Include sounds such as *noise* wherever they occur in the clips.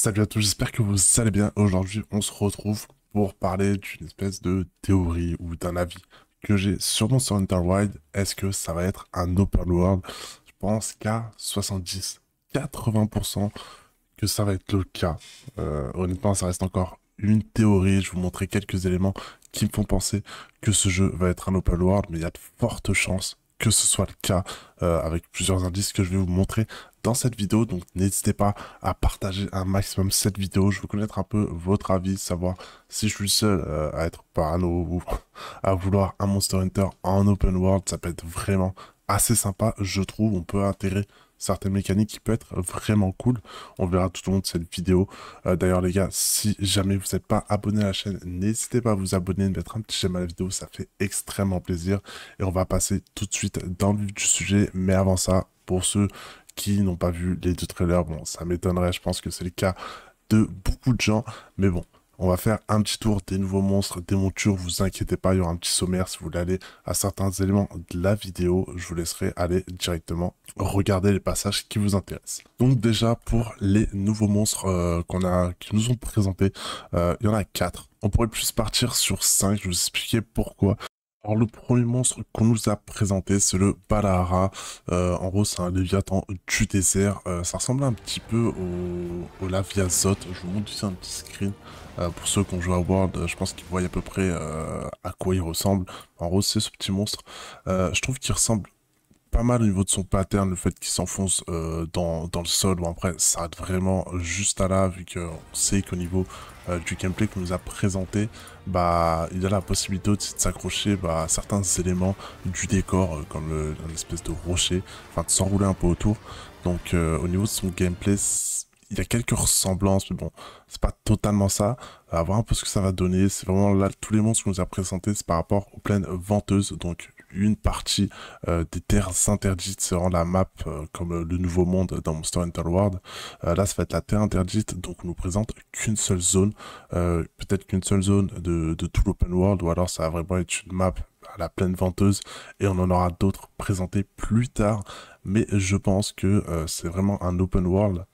Salut à tous, j'espère que vous allez bien. Aujourd'hui, on se retrouve pour parler d'une espèce de théorie ou d'un avis que j'ai sur mon Wild. Est-ce que ça va être un open world? Je pense qu'à 70, 80% que ça va être le cas. Euh, honnêtement, ça reste encore une théorie. Je vais vous montrer quelques éléments qui me font penser que ce jeu va être un open world, mais il y a de fortes chances que ce soit le cas euh, avec plusieurs indices que je vais vous montrer dans cette vidéo. Donc n'hésitez pas à partager un maximum cette vidéo. Je veux connaître un peu votre avis, savoir si je suis seul euh, à être parano ou *laughs* à vouloir un Monster Hunter en open world. Ça peut être vraiment assez sympa, je trouve. On peut intégrer certaines mécaniques qui peut être vraiment cool. On verra tout au long de cette vidéo. Euh, d'ailleurs les gars, si jamais vous n'êtes pas abonné à la chaîne, n'hésitez pas à vous abonner, mettre un petit j'aime à la vidéo, ça fait extrêmement plaisir. Et on va passer tout de suite dans le vif du sujet. Mais avant ça, pour ceux qui n'ont pas vu les deux trailers, bon ça m'étonnerait, je pense que c'est le cas de beaucoup de gens. Mais bon, on va faire un petit tour des nouveaux monstres, des montures, vous inquiétez pas, il y aura un petit sommaire si vous voulez aller à certains éléments de la vidéo. Je vous laisserai aller directement regarder les passages qui vous intéressent. Donc déjà, pour les nouveaux monstres euh, qu'on a, qui nous ont présentés, euh, il y en a quatre. On pourrait plus partir sur 5, je vais vous expliquer pourquoi. Alors le premier monstre qu'on nous a présenté, c'est le Balahara. Euh, en gros, c'est un léviathan du désert. ça ressemble un petit peu au, au Laviazot. Je vous montre ici un petit screen. Euh, pour ceux qui ont joué à World, je pense qu'ils voient à peu près euh, à quoi il ressemble. En gros, c'est ce petit monstre. Euh, je trouve qu'il ressemble pas mal au niveau de son pattern, le fait qu'il s'enfonce dans, le sol. Bon, après, ça reste vraiment juste à là, vu qu'on sait qu'au niveau du gameplay qu'on nous a présenté, bah, il a la possibilité aussi de s'accrocher bah, à certains éléments du décor, comme l'espèce de rocher, enfin de s'enrouler un peu autour. Donc, au niveau de son gameplay, il y a quelques ressemblances, mais bon, c'est pas totalement ça. À voir un peu ce que ça va donner. C'est vraiment là, tous les monstres qu'on nous a présentés, c'est par rapport aux plaines venteuses. Donc, une partie euh, des terres interdites seront la map euh, comme euh, le nouveau monde dans Monster Hunter World. là, ça va être la terre interdite, donc on nous présente qu'une seule zone. Peut-être qu'une seule zone de, tout l'open world, ou alors ça va vraiment être une map à la plaine venteuse, et on en aura d'autres présentés plus tard. Mais je pense que c'est vraiment un open world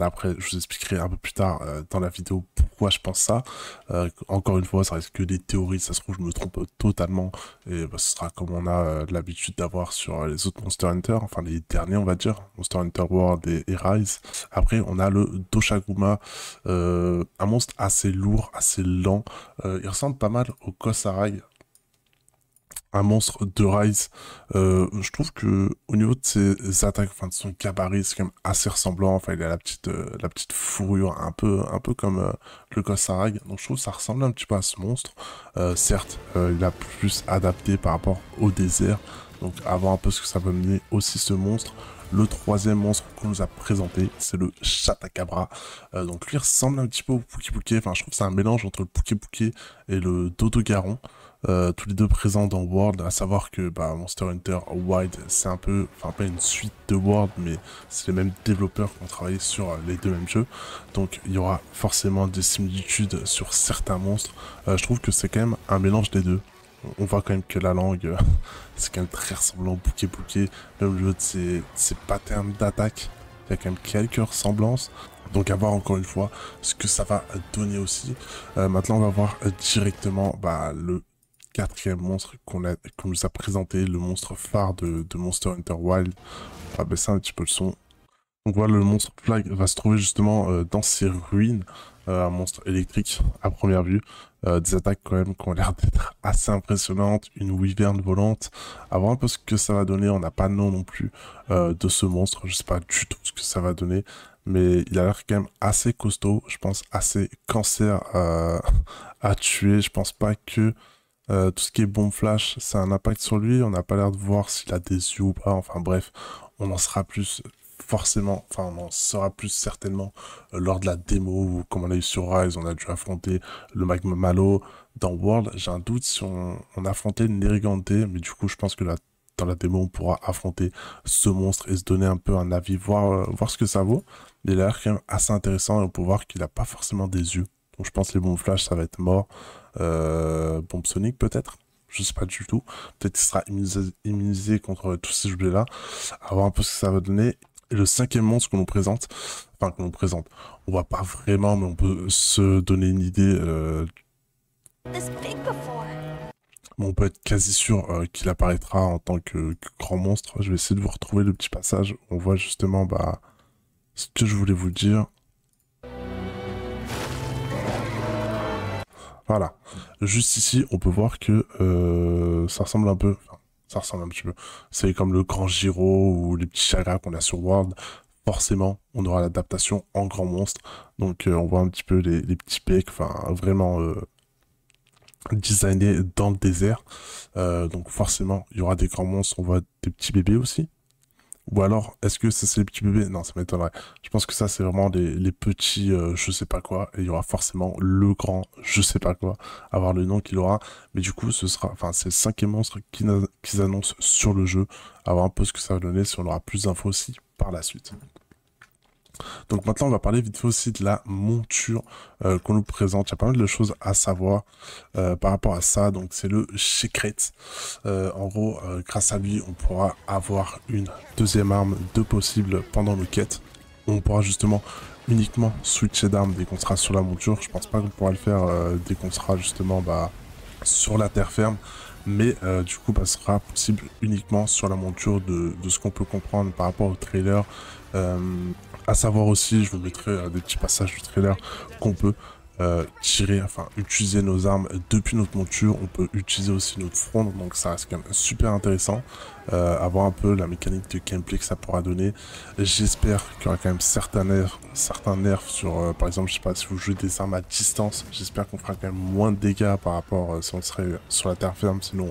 après, je vous expliquerai un peu plus tard euh, dans la vidéo pourquoi je pense ça. Euh, encore une fois, ça reste que des théories, ça se trouve, je me trompe totalement. Et bah, ce sera comme on a euh, l'habitude d'avoir sur les autres Monster Hunter, enfin les derniers, on va dire, Monster Hunter World et, et Rise. Après, on a le Doshaguma, un monstre assez lourd, assez lent. il ressemble pas mal au Kosarag un monstre de Rise. Euh, je trouve que au niveau de ses attaques, enfin de son gabarit, c'est quand même assez ressemblant. Enfin, il a la petite, euh, la petite fourrure, un peu, un peu comme euh, le Kossarag. Donc je trouve ça ressemble un petit peu à ce monstre. certes, il a plus adapté par rapport au désert. Donc à voir un peu ce que ça va mener aussi ce monstre. Le troisième monstre qu'on nous a présenté, c'est le Chatacabra. donc lui ressemble un petit peu au Pouki Enfin, je trouve que c'est un mélange entre le Pouki et le Dodo Garon. Euh, tous les deux présents dans World, à savoir que bah, Monster Hunter Wild, c'est un peu, enfin pas une suite de World, mais c'est les mêmes développeurs qui ont travaillé sur euh, les deux mêmes jeux. Donc il y aura forcément des similitudes sur certains monstres. Euh, je trouve que c'est quand même un mélange des deux. On voit quand même que la langue, *laughs* c'est quand même très ressemblant Bouquet Bouquet, même le jeu de ses, ses patterns d'attaque. Il y a quand même quelques ressemblances. Donc à voir encore une fois ce que ça va donner aussi. maintenant on va voir directement bah, le quatrième monstre qu'on nous a présenté, le monstre phare de, Monster Hunter Wild. On va baisser un petit peu le son. Donc voilà, le monstre Flag va se trouver justement euh, dans ces ruines. Euh, un monstre électrique à première vue. Euh, des attaques quand même qui ont l'air d'être assez impressionnantes. Une wyvern volante. À voir un peu ce que ça va donner. On n'a pas de nom non plus de ce monstre. Je sais pas du tout ce que ça va donner. Mais il a l'air quand même assez costaud. Je pense assez cancer à tuer. Je pense pas que euh, tout ce qui est bombe flash, ça a un impact sur lui. On n'a pas l'air de voir s'il a des yeux ou pas. Enfin bref, on en sera plus forcément, enfin on en saura plus certainement euh, lors de la démo ou comme on a eu sur Rise, on a dû affronter le Magma Malo. Dans World, j'ai un doute si on, on affrontait le Nerigante, mais du coup je pense que là, dans la démo on pourra affronter ce monstre et se donner un peu un avis, voir, euh, voir ce que ça vaut. Il a l'air quand même assez intéressant et on peut voir qu'il n'a pas forcément des yeux. Donc je pense que les bombes flash ça va être mort. Euh, bombe sonique peut-être? Je sais pas du tout. Peut-être qu'il sera immunisé, contre tous ces objets-là. À voir un peu ce que ça va donner. Et le cinquième monstre qu'on nous présente, enfin qu'on nous présente, on voit pas vraiment, mais on peut se donner une idée. Euh, on peut être quasi sûr euh, qu'il apparaîtra en tant que, grand monstre. Je vais essayer de vous retrouver le petit passage on voit justement bah, ce que je voulais vous dire. Voilà. Juste ici, on peut voir que euh, ça ressemble un peu... ça ressemble un petit peu. C'est comme le grand Giro ou les petits chagras qu'on a sur World. Forcément, on aura l'adaptation en grand monstre. Donc, euh, on voit un petit peu les, petits pecs. Enfin, vraiment designé dans le désert. Euh, donc forcément, il y aura des grands monstres, on voit des petits bébés aussi. Ou alors, est-ce que c'est les petits bébés Non, ça m'étonnerait. Je pense que ça c'est vraiment les, petits euh, je sais pas quoi. Et il y aura forcément le grand je sais pas quoi. Avoir le nom qu'il aura. Mais du coup, ce sera, enfin, c'est le cinquième monstre qu'ils annoncent sur le jeu. avoir un peu ce que ça va donner si on aura plus d'infos aussi par la suite. Donc maintenant, on va parler vite fait aussi de la monture euh, qu'on nous présente. Il y a pas mal de choses à savoir euh, par rapport à ça. Donc c'est le secret. Euh, en gros, grâce à lui, on pourra avoir une deuxième arme de possible pendant le quête. On pourra justement uniquement switcher d'armes dès qu'on sera sur la monture. Je pense pas qu'on pourra le faire dès qu'on sera justement bah, sur la terre ferme mais du coup bah, sera possible uniquement sur la monture de, ce qu'on peut comprendre par rapport au trailer à savoir aussi, je vous mettrai euh, des petits passages du trailer qu'on peut euh, tirer, enfin utiliser nos armes depuis notre monture. On peut utiliser aussi notre front, donc ça reste quand même super intéressant. Euh, avoir un peu la mécanique de gameplay que ça pourra donner. J'espère qu'il y aura quand même certains nerfs, certains nerfs sur, par exemple, je sais pas, si vous jouez des armes à distance, j'espère qu'on fera quand même moins de dégâts par rapport si on serait sur la terre ferme, sinon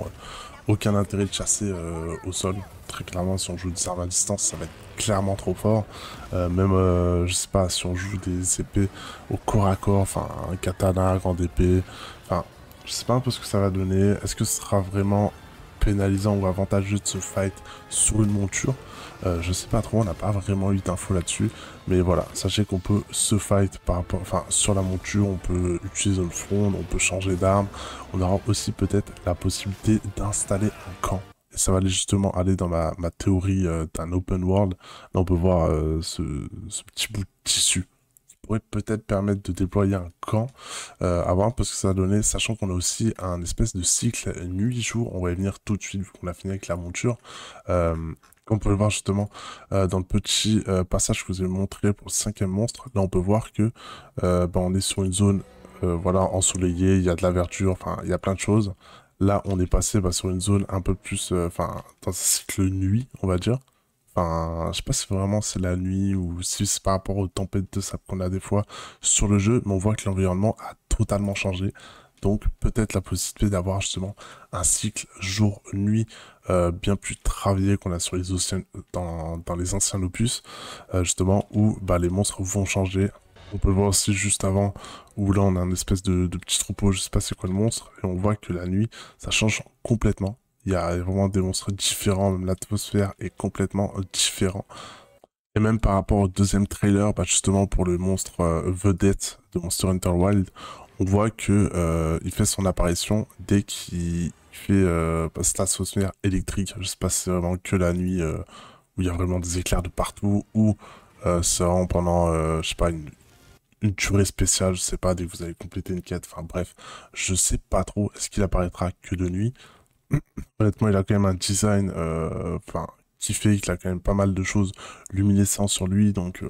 aucun intérêt de chasser euh, au sol. Très clairement, si on joue des armes à distance, ça va être clairement trop fort. Euh, même, euh, je sais pas, si on joue des épées au corps à corps, enfin, un katana, grande épée, enfin, je sais pas un peu ce que ça va donner. Est-ce que ce sera vraiment pénalisant ou avantageux de se fight sur une monture? Euh, je sais pas trop, on n'a pas vraiment eu d'infos là-dessus. Mais voilà, sachez qu'on peut se fight par rapport, enfin, sur la monture, on peut utiliser le front, on peut changer d'arme. On aura aussi peut-être la possibilité d'installer un camp. Ça va aller justement aller dans ma, théorie euh, d'un open world. Là, on peut voir euh, ce petit bout de tissu pourrait peut-être permettre de déployer un camp, euh, voir parce que ça va donner, sachant qu'on a aussi un espèce de cycle nuit-jour, on va y venir tout de suite vu qu'on a fini avec la monture. Euh, on peut le voir justement dans le petit passage que je vous ai montré pour le cinquième monstre, là on peut voir que ben, on est sur une zone voilà ensoleillée, il y a de la verdure, enfin il y a plein de choses. Là on est passé bah, sur une zone un peu plus, enfin dans un cycle nuit on va dire. Enfin, je sais pas si vraiment c'est la nuit ou si c'est par rapport aux tempêtes de sable qu'on a des fois sur le jeu, mais on voit que l'environnement a totalement changé. Donc peut-être la possibilité d'avoir justement un cycle jour-nuit euh, bien plus travaillé qu'on a sur les dans, dans, les anciens opus, euh, justement où bah, les monstres vont changer. On peut voir aussi juste avant où là on a un espèce de, de petit troupeau, je sais pas c'est quoi le monstre, et on voit que la nuit ça change complètement. Il y a vraiment des monstres différents, même l'atmosphère est complètement euh, différente. Et même par rapport au deuxième trailer, bah justement pour le monstre euh, vedette de Monster Hunter Wild, on voit que euh, il fait son apparition dès qu'il fait euh, bah, cette atmosphère électrique. Je sais pas si c'est vraiment que la nuit où il y a vraiment des éclairs de partout ou c'est vraiment pendant, je sais pas, une, une tuerie spéciale, je sais pas, dès que vous avez complété une quête. Enfin bref, je sais pas trop. Est-ce qu'il apparaîtra que de nuit? *clears throat* Honnêtement, il a quand même un design euh, qui fait qu'il a quand même pas mal de choses luminescentes sur lui, donc euh,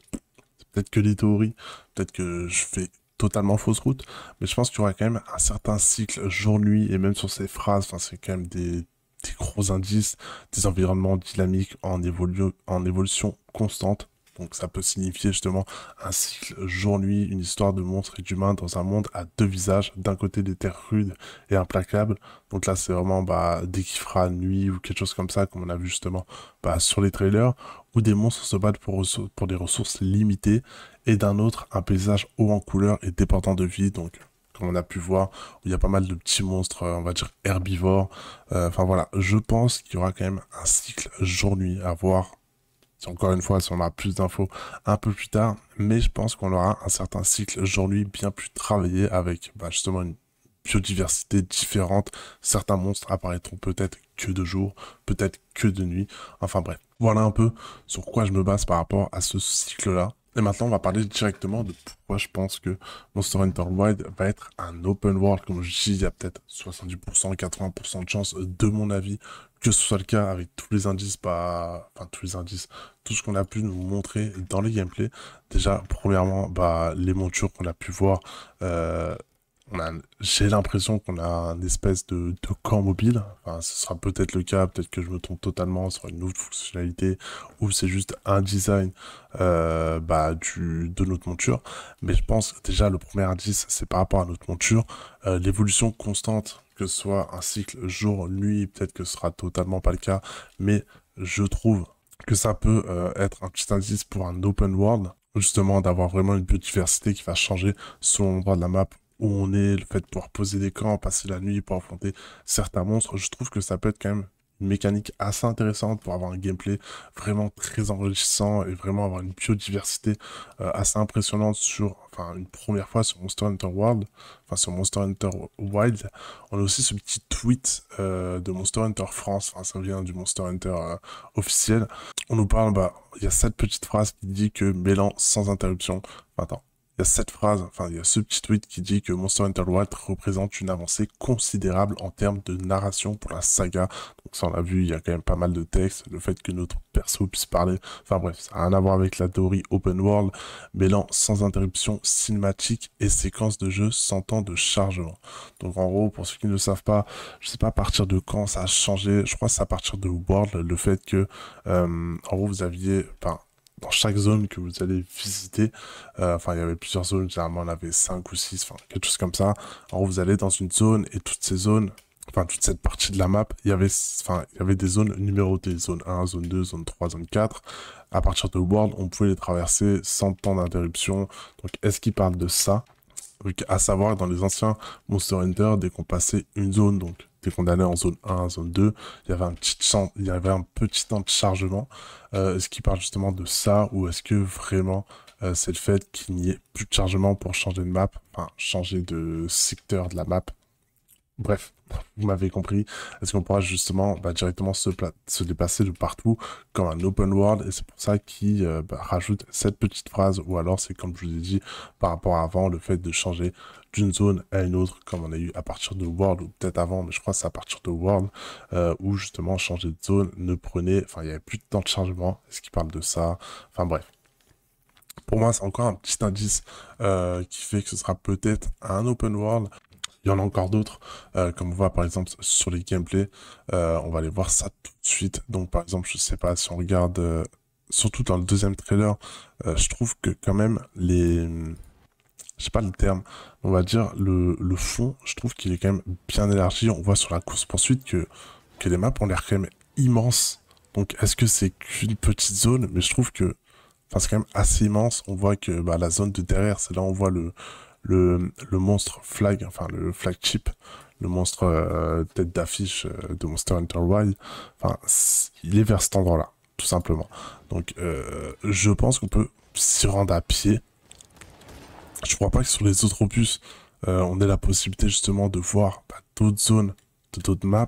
peut-être que des théories, peut-être que je fais totalement fausse route, mais je pense qu'il y aura quand même un certain cycle jour-nuit, et même sur ces phrases, enfin c'est quand même des, des, gros indices, des environnements dynamiques en, en évolution constante, donc ça peut signifier justement un cycle jour-nuit, une histoire de monstres et d'humains dans un monde à deux visages, d'un côté des terres rudes et implacables, donc là c'est vraiment bah, dès qu'il fera nuit ou quelque chose comme ça, comme on a vu justement bah, sur les trailers, où des monstres se battent pour, des ressources limitées, et d'un autre un paysage haut en couleur et dépendant de vie, donc comme on a pu voir, il y a pas mal de petits monstres, on va dire herbivores. Euh, enfin voilà, je pense qu'il y aura quand même un cycle jour-nuit à voir encore une fois, si on a plus d'infos un peu plus tard, mais je pense qu'on aura un certain cycle jour-nuit bien plus travaillé avec bah, justement une biodiversité différente. Certains monstres apparaîtront peut-être que de jour, peut-être que de nuit. Enfin bref, Voilà un peu sur quoi je me base par rapport à ce cycle-là. Et maintenant, on va parler directement de pourquoi je pense que Monster Hunter Wilds va être un open world. Comme je dis, il y a peut-être 70%, 80% de chance, de mon avis, que ce soit le cas avec tous les indices, bah, enfin tous les indices, tout ce qu'on a pu nous montrer dans les gameplays. Déjà, premièrement, bah, les montures qu'on a pu voir, euh, j'ai l'impression qu'on a un espèce de, camp mobile. Enfin, ce sera peut-être le cas, peut-être que je me trompe totalement sur une autre fonctionnalité ou c'est juste un design euh, bah, du, de notre monture. Mais je pense que déjà le premier indice, c'est par rapport à notre monture. Euh, l'évolution constante, que ce soit un cycle jour-nuit, peut-être que ce sera totalement pas le cas, mais je trouve que ça peut euh, être un petit indice pour un open world justement d'avoir vraiment une biodiversité qui va changer selon l'endroit de la map où on est, le fait de pouvoir poser des camps, passer la nuit pour affronter certains monstres, je trouve que ça peut être quand même une mécanique assez intéressante pour avoir un gameplay vraiment très enrichissant et vraiment avoir une biodiversité euh, assez impressionnante sur, enfin, une première fois sur Monster Hunter World, enfin, sur Monster Hunter Wild. On a aussi ce petit tweet euh, de Monster Hunter France, enfin, ça vient du Monster Hunter euh, officiel. On nous parle, bah, il y a cette petite phrase qui dit que Mélan sans interruption, attends, il y a cette phrase, enfin il y a ce petit tweet qui dit que Monster Hunter World représente une avancée considérable en termes de narration pour la saga. Donc ça on l'a vu, il y a quand même pas mal de textes, le fait que notre perso puisse parler, enfin bref, ça n'a rien à voir avec la théorie open world, mêlant sans interruption cinématique et séquence de jeu sans temps de chargement. Donc en gros, pour ceux qui ne le savent pas, je sais pas à partir de quand ça a changé, je crois que c'est à partir de World, le fait que euh, en gros vous aviez, dans chaque zone que vous allez visiter, euh, enfin il y avait plusieurs zones, généralement on avait 5 ou 6, enfin quelque chose comme ça. Alors vous allez dans une zone et toutes ces zones, enfin toute cette partie de la map, il y avait, enfin, il y avait des zones numérotées, zone 1, zone 2, zone 3, zone 4. À partir de World, on pouvait les traverser sans temps d'interruption. Donc est-ce qu'il parle de ça? À savoir dans les anciens Monster Hunter, dès qu'on passait une zone, donc allait en zone 1, zone 2, il y avait un petit, il y avait un petit temps de chargement. Euh, est-ce qu'il parle justement de ça ou est-ce que vraiment euh, c'est le fait qu'il n'y ait plus de chargement pour changer de map, enfin changer de secteur de la map? Bref, *laughs* vous m'avez compris. Est-ce qu'on pourra justement bah, directement se, déplacer de partout comme un open world? Et c'est pour ça qu'il euh, bah, rajoute cette petite phrase. Ou alors c'est comme je vous ai dit par rapport à avant, le fait de changer d'une zone à une autre, comme on a eu à partir de World, ou peut-être avant, mais je crois que c'est à partir de World, euh, où justement changer de zone ne prenait, enfin il n'y avait plus de temps de chargement, est-ce qu'il parle de ça? Enfin bref. Pour moi, c'est encore un petit indice euh, qui fait que ce sera peut-être un open world. Il y en a encore d'autres, euh, comme on voit par exemple sur les gameplays, on va aller voir ça tout de suite. Donc par exemple, je sais pas si on regarde, surtout dans le deuxième trailer, je trouve que quand même les je sais pas le terme, on va dire le, le fond, je trouve qu'il est quand même bien élargi. On voit sur la course poursuite que, que les maps ont l'air quand même immenses. Donc est-ce que c'est qu'une petite zone? Mais je trouve que enfin, c'est quand même assez immense. On voit que bah, la zone de derrière, c'est là où on voit le, le, le monstre flag, enfin le flagship, le monstre euh, tête d'affiche euh, de Monster Hunter Wild. Enfin, il est vers cet endroit-là, tout simplement. Donc euh, je pense qu'on peut s'y rendre à pied je crois pas que sur les autres opus, euh, on ait la possibilité justement de voir bah, d'autres zones, d'autres maps,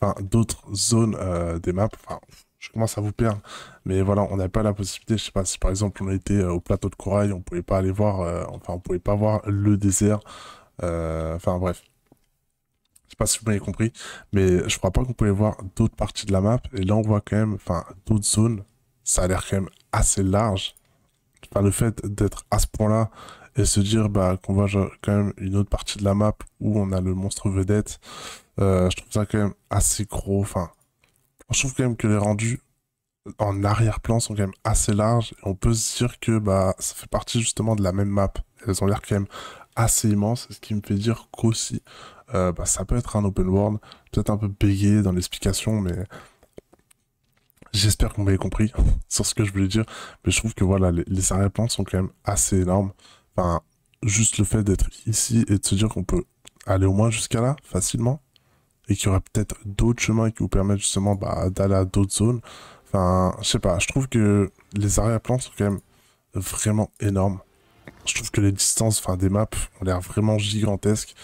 enfin d'autres zones euh, des maps. Enfin, je commence à vous perdre, mais voilà, on n'a pas la possibilité. Je sais pas si par exemple on était euh, au plateau de corail, on pouvait pas aller voir, enfin on pouvait pas voir le désert. enfin bref, je sais pas si vous m'avez compris, mais je crois pas qu'on pouvait voir d'autres parties de la map. Et là, on voit quand même, enfin, d'autres zones. Ça a l'air quand même assez large le fait d'être à ce point-là et se dire bah, qu'on voit quand même une autre partie de la map où on a le monstre vedette, euh, je trouve ça quand même assez gros. Enfin, je trouve quand même que les rendus en arrière-plan sont quand même assez larges. Et on peut se dire que bah, ça fait partie justement de la même map. Elles ont l'air quand même assez immenses, ce qui me fait dire qu'aussi, euh, bah, ça peut être un open world, peut-être un peu payé dans l'explication, mais J'espère que vous m'avez compris *laughs* sur ce que je voulais dire, mais je trouve que voilà, les, les arrière-plans sont quand même assez énormes. Enfin, juste le fait d'être ici et de se dire qu'on peut aller au moins jusqu'à là facilement et qu'il y aurait peut-être d'autres chemins qui vous permettent justement bah, d'aller à d'autres zones. Enfin, je sais pas, je trouve que les arrière-plans sont quand même vraiment énormes. Je trouve que les distances enfin, des maps ont l'air vraiment gigantesques.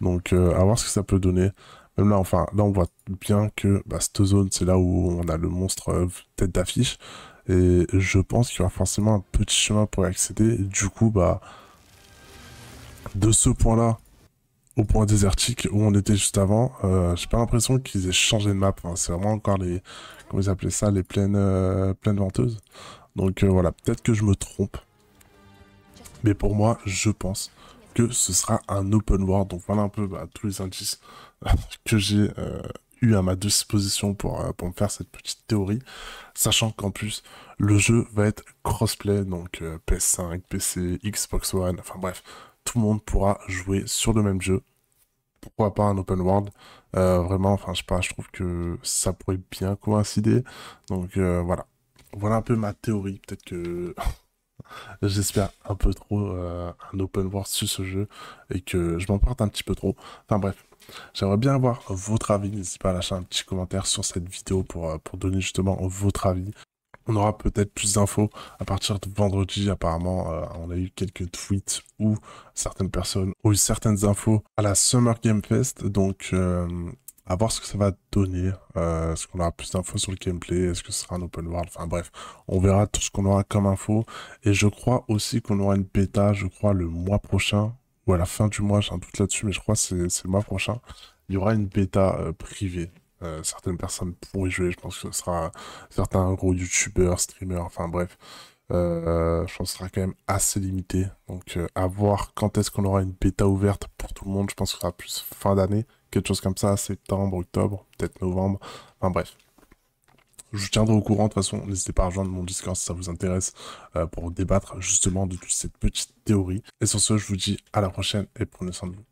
Donc, euh, à voir ce que ça peut donner. Même là, enfin, là, on voit bien que bah, cette zone, c'est là où on a le monstre euh, tête d'affiche. Et je pense qu'il y aura forcément un petit chemin pour y accéder. Du coup, bah, de ce point-là au point désertique où on était juste avant, euh, j'ai pas l'impression qu'ils aient changé de map. c'est vraiment encore les, comment ils appelaient ça, les plaines, euh, plaines venteuses. Donc euh, voilà, peut-être que je me trompe. Mais pour moi, je pense que ce sera un open world. Donc voilà un peu bah, tous les indices *laughs* que j'ai eu à ma disposition pour, pour me faire cette petite théorie. Sachant qu'en plus, le jeu va être crossplay, donc PS5, PC, Xbox One, enfin bref, tout le monde pourra jouer sur le même jeu. Pourquoi pas un open world? Euh, Vraiment, enfin, je sais pas, je trouve que ça pourrait bien coïncider. Donc euh, voilà. Voilà un peu ma théorie. Peut-être que *laughs* j'espère un peu trop euh, un open world sur ce jeu et que je m'emporte un petit peu trop. Enfin bref. J'aimerais bien avoir votre avis. N'hésitez pas à lâcher un petit commentaire sur cette vidéo pour, pour donner justement votre avis. On aura peut-être plus d'infos à partir de vendredi. Apparemment, euh, on a eu quelques tweets où certaines personnes ont eu certaines infos à la Summer Game Fest. Donc, euh, à voir ce que ça va donner. Euh, est-ce qu'on aura plus d'infos sur le gameplay Est-ce que ce sera un open world Enfin bref, on verra tout ce qu'on aura comme info. Et je crois aussi qu'on aura une bêta, je crois, le mois prochain. Ou à la fin du mois, j'ai un doute là-dessus, mais je crois que c'est le mois prochain. Il y aura une bêta privée euh, certaines personnes pourront y jouer. Je pense que ce sera certains gros youtubeurs, streamers, enfin bref. Euh, je pense que ce sera quand même assez limité. Donc euh, à voir quand est-ce qu'on aura une bêta ouverte pour tout le monde. Je pense que ce sera plus fin d'année, quelque chose comme ça, septembre, octobre, peut-être novembre. Enfin bref. Je vous tiendrai au courant de toute façon. N'hésitez pas à rejoindre mon Discord si ça vous intéresse pour débattre justement de toute cette petite théorie. Et sur ce, je vous dis à la prochaine et prenez soin de vous.